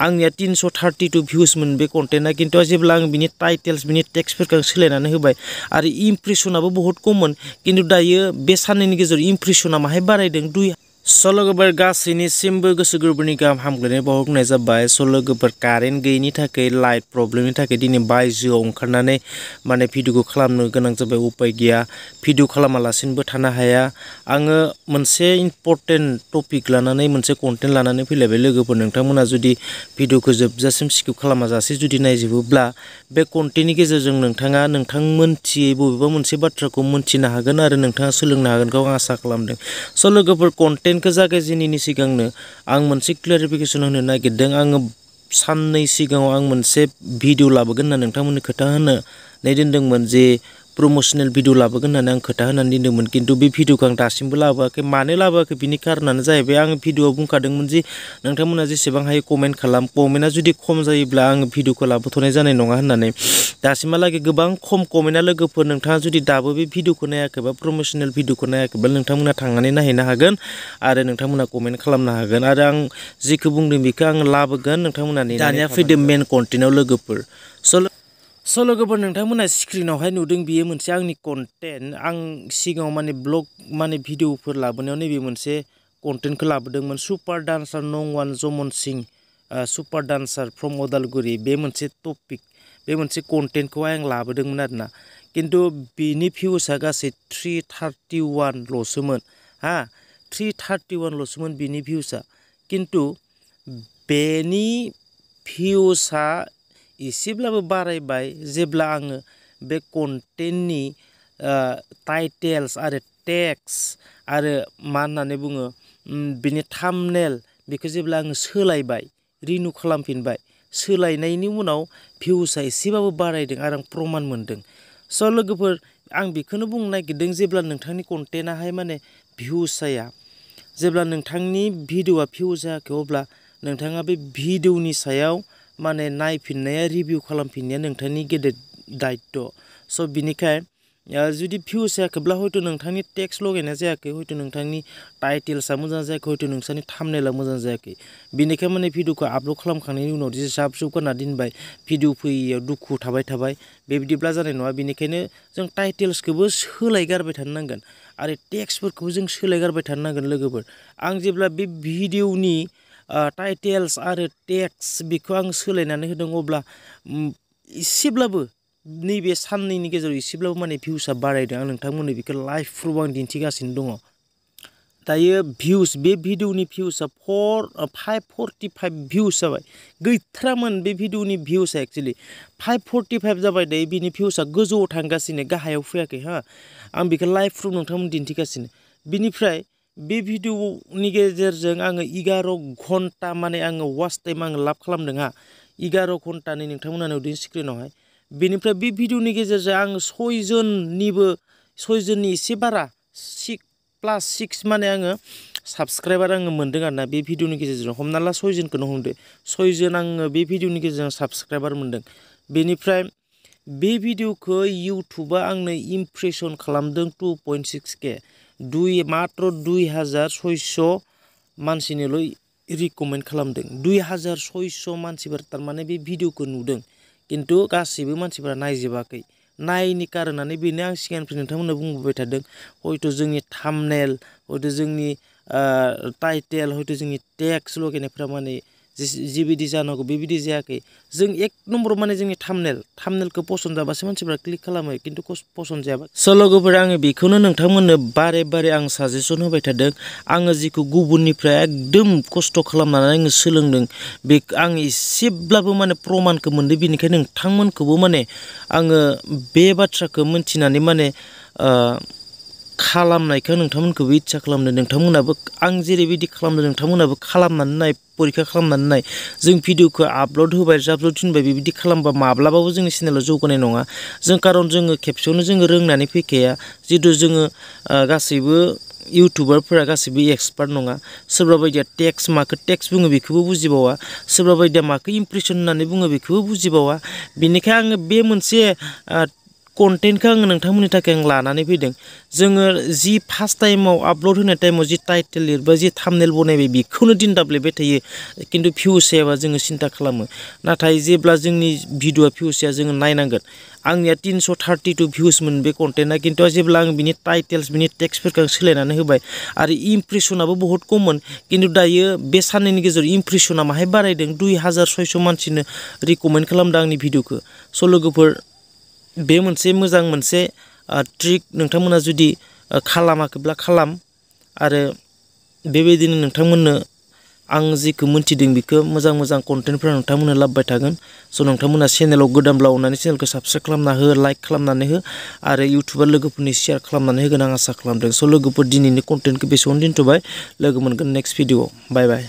आंनिया तिनस' thirty two भिउसमोन बे कन्टेन्टआ खिन्थु जेब्ला आं बिनि टाइटेल्स बिनि बहुत खममोन खिन्थु दायो बे साननैनि गेजेराव इमप्रेसना माहाय बारायदों। दुइ सल'गोबर गासैनिसिमबो गोसो गोरबोनि गाहाम हामग्लायनाय बावहरनाय जाबाय। थाखाय, लाइट प्रब्लेमनि थाखाय दिनै बायजोआव माने भिडिअखौ खालामनो गोनां जाबाय। उपाय गैया, भिडिअ खालामालासिनोबो थानो हाया। आङो मोनसे इम्परटेन्ट टपिक लानानै, मोनसे कन्टेन्ट लानानै फैलायबाय लोगोफोर। नोंथांमोना जुदि भिडिअखौ जोबजासिम स्किप खालामाजासे जुदि नायजोबोब्ला, बे कन्टेन्टनि गेजेरजों नोंथाङा नोंथां मोनथियै बबेबा मोनसे बाथ्राखौ मोनथिनो हागोन आरो नोंथाङा सोलोंनो हागोनखौ आं आसा खालामदों। स' content कन्टेन्टखौ जागायजेनैनि सिगांनो आं मोनसे क्लियारिफिकेसन होनो नागिरदों आङो साननै सिगाङाव आं मोनसे भिडिअ लाबोगोन होनना नोंथांमोननो खोथा होनानै दोनदोंमोन जे प्रम'सनेल भिडिअ लाबोगोन होननानै आं खोथा होनानै दोनदोंमोन खिन्थु बे भिडिअखौ आं दासिमबो लाबोआखै मानो लाबोआखै बिनि कारनानो जाहैबाय आं भिडिअआव बुंखादोंमोन जि नोंथांमोना जेसेबां हायो कमेन्ट खालाम कमेन्टआ जुदि खम जायोब्ला आं भिडिअखौ लाबोथ'नाय जानाय नङा होननानै दासिमहालागै गोबां खम कमेन्टआ लोगोफोर नोंथाङा जुदि दाबो बे भिडिअखौ नायाखैबा प्रम'सनेल भिडिअखौ नायाखैबा नोंथांमोना थांनानै नायहैनो हागोन आरो नोंथांमोना कमेन्ट खालामनो हागोन आरो आं जिखौ बुंदों बेखौ आं लाबोगोन नोंथांमोना दानिया फैदों मेन कन्टेन्टआव लोगोफोर स' स' लोगोफोर नोंथांमोना स्क्रिनावहाय नुदों बियो मोनसे आंनि कन्टेन्ट आं सिगाङाव माने ब्लग माने भिडिअफोर लाबोनायाव नैबे मोनसे कन्टेन्टखौ लाबोदोंमोन सुपार डान्सार नं वान जमन सिं सुपार डान्सार फ्रम अदालगुरि बे मोनसे टपिक बे मोनसे कन्टेन्टखौहाय आं लाबोदोंमोन आरोना खिन्थु बिनि भिउसआ गासै थ्रि थार्टि वानल'सोमोन हा थ्रि थार्टि वानल'सोमोन बिनि भिउसआ खिन्थु बेनि भिउसआ एसेब्लाबो बारायबाय जेब्ला आङो बे कन्टेन्टनि टाइटेल्स आरो टेक्स आरो मा होननानै बुङो बिनि थामनेल बेखौ जेब्ला आङो सोलायबाय रिनिउ खालामफिनबाय, सोलायनायनि उनाव भिउसआ एसेबाबो बारायदों आरो आं प्रमान मोनदों। स' लोगोफोर, आं बेखौनो बुंनो नागिरदों जेब्ला नोंथांनि कन्टेन्टआहाय माने भिउस जाया, जेब्ला नोंथांनि भिडिअआ भिउस जायाखै, अब्ला नोंथाङा बे भिडिअनि सायाव माने नायफिननाया रिभिउ खालामफिननाया नोंथांनि गेदेर दायित्व स' बिनिखाय जुदि भिउस जायाखैब्ला हयथ' नोंथांनि टेक्स लगायनाया जायाखै, हयथ' नोंथांनि टाइटेल्सआ मोजां जायाखै, हयथ' नोंसानि थामनेला मोजां जायाखै। बिनिखाय माने भिडिअखौ आपल'ड खालामखांनायनि उनाव जे जाब जुब गारना दोनबाय, भिडिअ फैयैयाव दुखु थाबाय थाबाय, बेबायदिब्ला जानाय नङा। बेनिखायनो जों टाइटेल्सखौबो सोलायगारबाय थानो आरो टेक्सफोरखौबो जों सोलायगारबाय थानो लोगोफोर। आं जेब्ला बे भिडिअनि टाइटेल्स आरो टेक्स बेखौ आं सोलायनानै होदों, अब्ला एसेब्लाबो नैबे साननैनि गेजेराव एसेब्लाबो माने भिउसआ बारायदों। आं नोंथांमोननो बेखौ लाइभ प्रुफ आं दिन्थिगासिनो दङ। दायो भिउस बे भिडिअनि भिउसआ four five forty five views जाबाय। गैथ्रामोन बे भिडिअनि भिउसआ एक्सुवेलि फाइभ फर्टि फाइभ जाबाय दायो, बिनि भिउसआ गोजौआव थांगासिनो, गाहायाव फैयाखै, हा? आं बेखौ लाइभ प्रुफ नोंथांमोन दिन्थिगासिनो। बिनिफ्राय बे भिडिअनि गेजेरजों आङो एगार' घन्टा माने आङो वाच टाइम आङो लाभ खालामदों हा एगार' घन्टानि नोंथांमोना नुदों स्क्रिनावहाय बेनिफ्राय बे भिडिअनि गेजेरजों आङो सयजननिबो सयजननि एसे बारा सिक्स प्लास सिक्स माने आङो साबसक्राइबार आङो मोन्दों आरोना बे भिडिअनि गेजेरजों हमना ला सयजनखौनो हमदो सयजन आङो बे भिडिअनि गेजेरजों साबसक्राइबार मोन्दों बेनिफ्राय बे भिडिअखौ इउटुबा आंनो इमप्रेसन खालामदों टु पइन्ट सिक्स के दुइ मात्र दुइ हाजार सयस' मानसिनोल' रिकमेन्ड खालामदों दुइ हाजार सयस' मानसिफोर थारमाने बे भिडिअखौ नुदों खिन्थु गासैबो मानसिफोरा नायजोबाखै नायनि कारनानो बेनो आं सिगांनिफ्राय नोंथांमोननो बुंबोबाय थादों हयथ' जोंनि थामनेल हयथ' जोंनि टाइटेल हयथ' जोंनि टेक्स लगायनायफ्रा माने जिबायदि जानांगौ बेबायदि जायाखै जों एक नम्बराव माने जोंनि थामनेल थामनेलखौ पसन्द जाबासो मानसिफ्रा क्लिक खालामो खिन्थु पसन्द जायाबा स' लोगोफोर आङो बेखौनो नोंथांमोननो बारे बारे आं साजेसन होबाय थादों आङो जिखौ गुबुननिफ्राय एकदम खस्थ' खालामनानै आङो सोलोंदों बे आं एसेब्लाबो माने प्रमानखौ मोनदों बेनिखायनो नोंथांमोनखौबो माने आङो बे बाथ्राखौ मोनथिनानै माने खालामनायखौ नोंथांमोनखौबो इच्सा खालामदों। नोंथांमोनाबो आं जेरैबायदि खालामदों, नोंथांमोनाबो खालामनानै नाय परिखा खालामनानै नाय। जों भिडिअखौ आपल'ड होबाय जापल'ड थिनबाय बेबायदि खालामबा माब्लाबाबो जोंनि चेनेलाव जौगानाय जों फैखाया जितु जोङो गासैबो इउटुबारफोरा गासैबो एक्सपार्ट नङा। सोरबा बायदिया टेक्स माखौ टेक्स बुङो बेखौबो बुजिबावा, सोरबा बायदिया माखौ इमप्रेसन होननानै बुङो बेखौबो बुजिबावा। कन्टेन्टखौ आङो नोंथांमोननि थाखाय आं लानानै फैदों। जोङो जि फार्स्ट टाइमाव आपल'ड होनाय टाइमाव जि टाइटेल लिरबा, जि थामनेल बनायबाय, बेखौनो दिन दाब्लेबाय थायो। खिन्थु भिउस जायाबा जोङो सिन्था खालामो। नाथाय जेब्ला जोंनि भिडिअआ भिउस जाया जोङो नायनांगोन। आंनिया तिनस' थार्टि टु भिउसमोन बे कन्टेन्टआ खिन्थु जेब्ला आं बिनि टाइटेल्स बिनि टेक्सटफोरखौ आं सोलायनानै होबाय, आरो इमप्रेसनाबो बहुत खममोन खिन्थु दायो बे साननैनि गेजेराव इमप्रेसना माहाय बारायदों? दुइ हाजार सयस' मानसिनो रिकमेन्ड खालामदों आंनि भिडिअखौ स' लोगोफोर बे मोनसे मोजां मोनसे ट्रिक नोंथांमोना जुदि खालामाखैब्ला खालाम। आरो बेबायदिनो नोंथांमोननो आं जिखौ मोन्थिदों बेखौ मोजां मोजां कन्टेन्टफोरा नोंथांमोननो लाबोबाय थागोन। स' नोंथांमोना चेनेलाव गोदानब्ला अननानै चेनेलखौ साबस्क्राइब खालामना हो, लाइक खालामनानै हो, आरो इउटुबार लोगोफोरनि शेयार खालामनानै होगोन आं आसा खालामदों। स' लोगोफोर दिनैनि कन्टेन्टखौ बेसेबां दोनथ'बाय। लोगो मोनगोन नेक्स्ट भिडिअआव। Bye bye.